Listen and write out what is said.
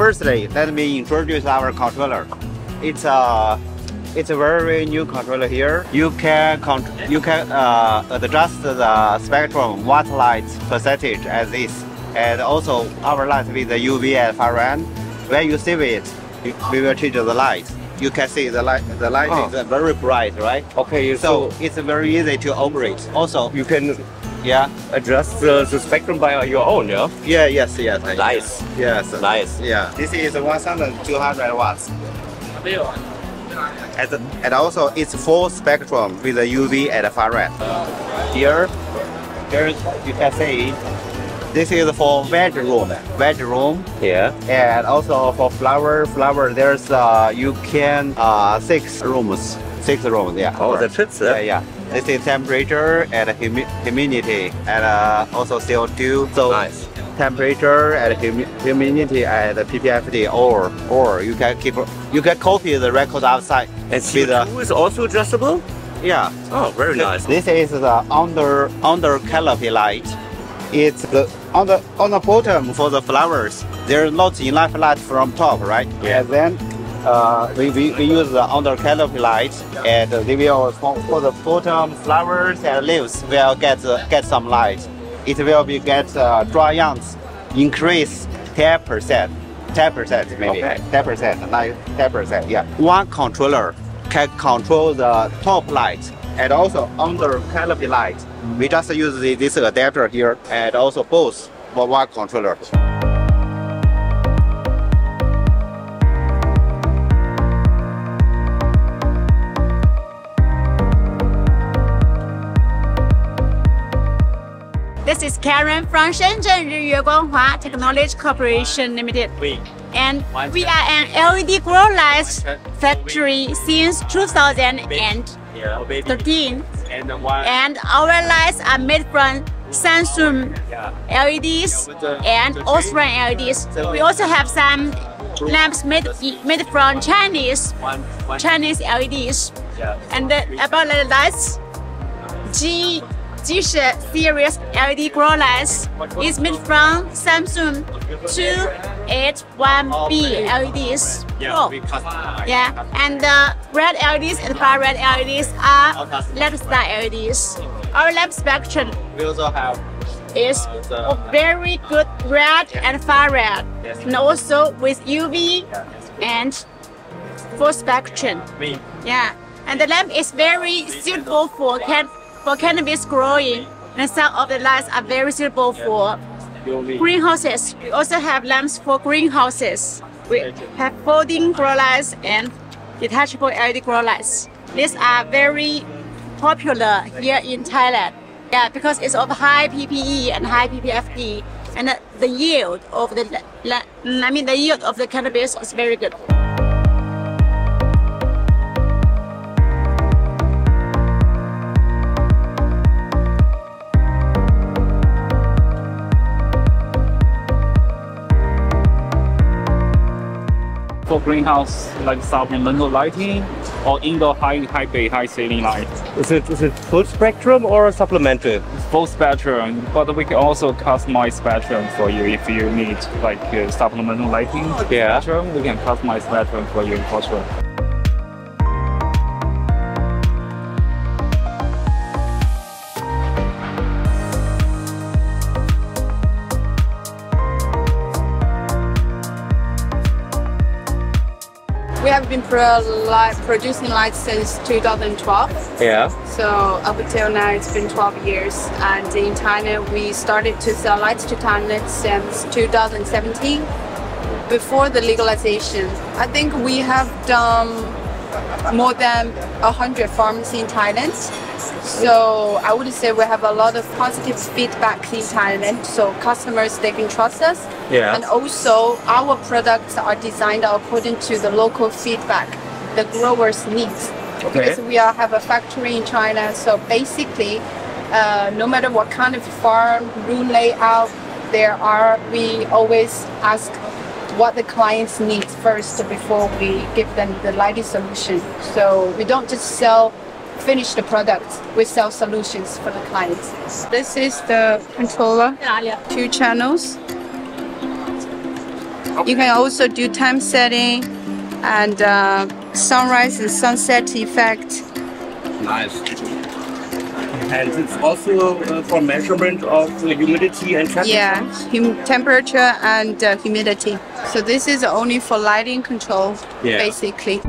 firstly, let me introduce our controller. It's a it's a very new controller here. You can you can uh, adjust the spectrum watt light percentage as this, and also our light with the UV and far red. When you save it, we will change the light. You can see the light. The light Oh. is uh, very bright, right? Okay, So it's very easy to operate. Also, you can yeah, adjust the, the spectrum by your own, yeah? yeah, yes, yes, Nice. yes, Nice. Yeah, this is 1,200 watts. And, and also it's full spectrum with the UV and far red. Here, here you can see this is for veg room, veg room, Yeah. and also for flower, flower. There's uh, you can uh six rooms, six rooms. Yeah. Oh, that fits, Yeah, yeah. This is temperature and humi- humidity, and uh, also CO2. So Nice. temperature and humi- humidity and PPFD, or or you can keep you can copy the record outside. And with the- CO2 is also adjustable? yeah. Oh, very nice. This is the under under canopy light. It's the on the on the bottom for the flowers. There's not enough light from top, right? Yeah. And then uh, we, we, we use the under canopy light, and they will for, the bottom flowers and leaves will get uh, get some light. It will be get uh, dry youngs increase ten percent. 10% maybe, Okay. 10%, like 10%, yeah. One controller can control the top light and also under canopy light. We just use the, this adapter here and also both for one controller. This is Karen from Shenzhen Riyue Guanghua Technology Corporation Limited. And we are an LED grow lights factory since 2013. And our lights are made from Samsung LEDs and Osram LEDs. We also have some lamps made, made from Chinese Chinese LEDs. And the, about the lights, G G series LED grow lights is made from Samsung 281B LEDs. Pro. Yeah, and the red LEDs and far red LEDs are LED star LEDs. Our lamp spectrum We also have is uh, a very good red and far red, and also with UV and full spectrum. Yeah, and the lamp is very suitable for can for cannabis growing, and some of the lights are very suitable for greenhouses. We also have lamps for greenhouses. We have folding grow lights and detachable LED grow lights. These are very popular here in Thailand. Yeah, because it's of high PPE and high PPFD, and the- yield of the I mean the yield of the cannabis is very good. For greenhouse like supplemental lighting or indoor high high bay high ceiling light. Is it is it full spectrum or supplemental? Full spectrum, but we can also customize spectrum for you if you need like uh, supplemental lighting Yeah. spectrum. We can customize spectrum for you for sure. We have been pro- li- producing lights since 2012. Yeah. So up until now, it's been 12 years. And in China, we started to sell lights to Thailand since 2017, before the legalization. I think we have done more than 100 farms in Thailand. So I would say we have a lot of positive feedback in Thailand. So customers, they can trust us. Yeah. And also our products are designed according to the local feedback, the growers' needs. Okay. Because we are, have a factory in China, so basically, uh, no matter what kind of farm room layout there are, we always ask what the clients need first before we give them the lighting solution. So we don't just sell finished product. we sell solutions for the clients. This is the controller, two channels. You can also do time setting and uh, sunrise and sunset effect. Nice. And it's also uh, for measurement of the humidity and temperature. Yeah, hum- temperature and uh, humidity. So this is only for lighting control, Yeah. basically.